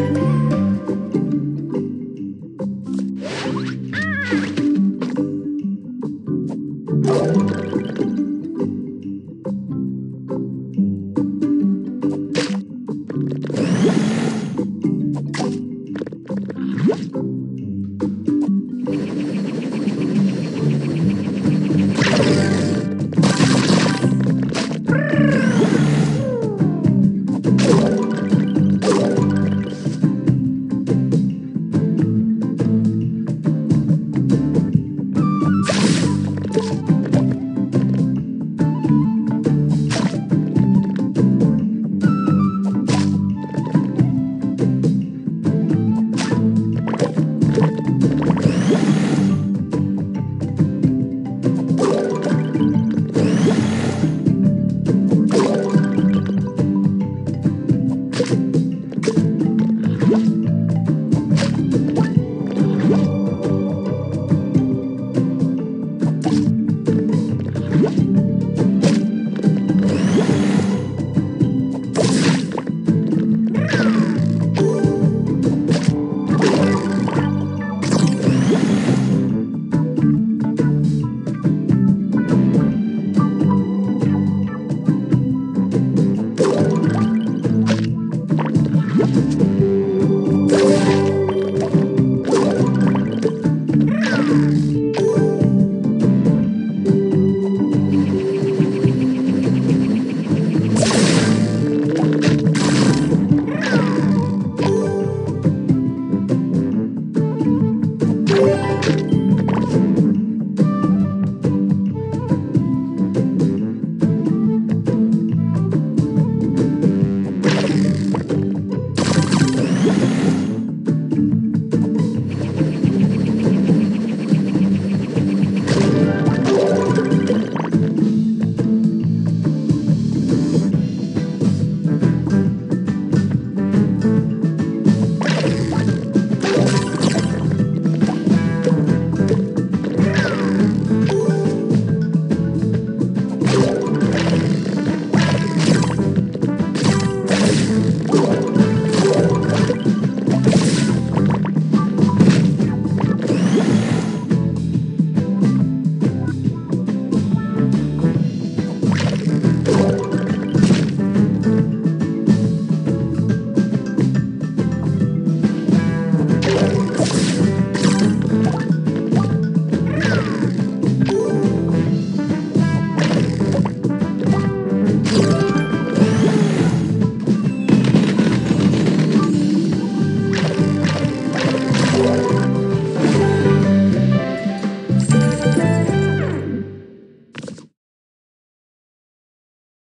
you